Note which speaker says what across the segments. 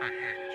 Speaker 1: my head, uh,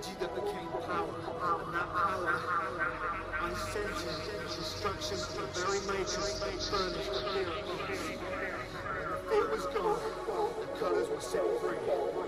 Speaker 2: energy that became power. Power, I sent it destruction to the very that furnished the. Fear was gone, the colors were set free.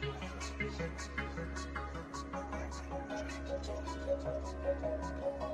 Speaker 1: Thank you.